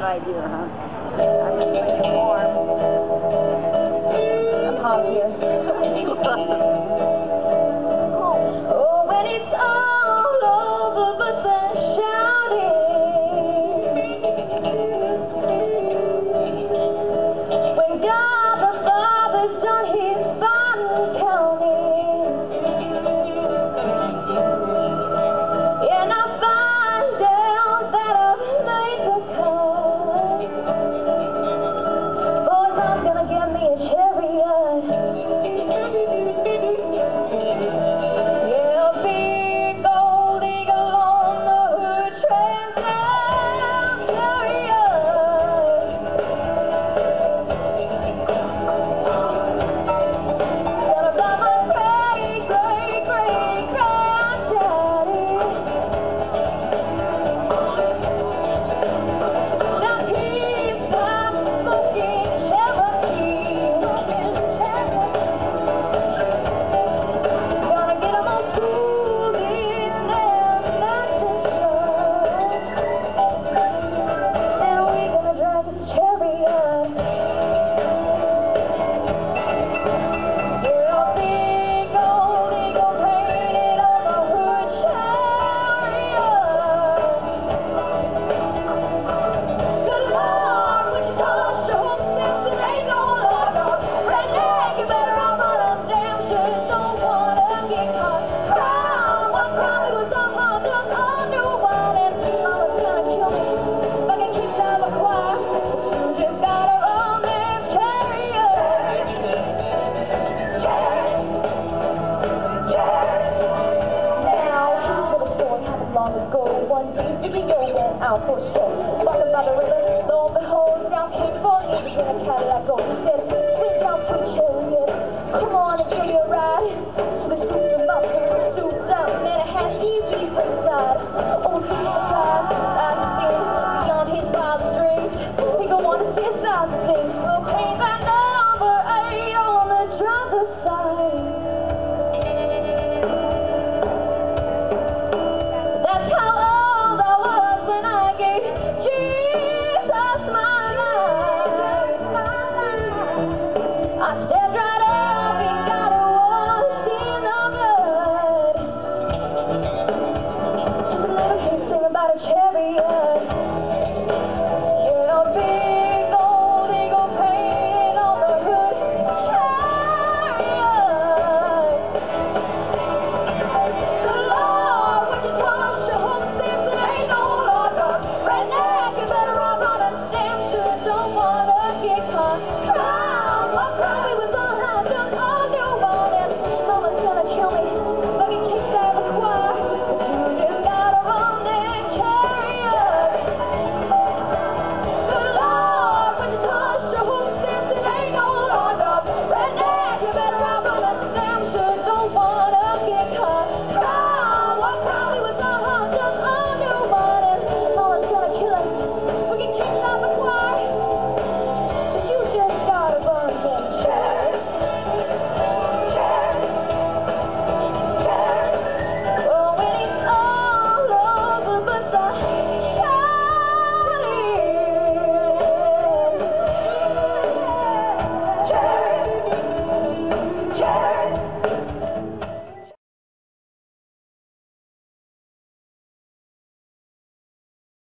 huh? I'm just. I'm hot here. oh, when it's all over but shouting. When God go one, two, three, go! to be going out for sure. But another river, lo and behold, down came falling in a Cadillac gold. Oh God.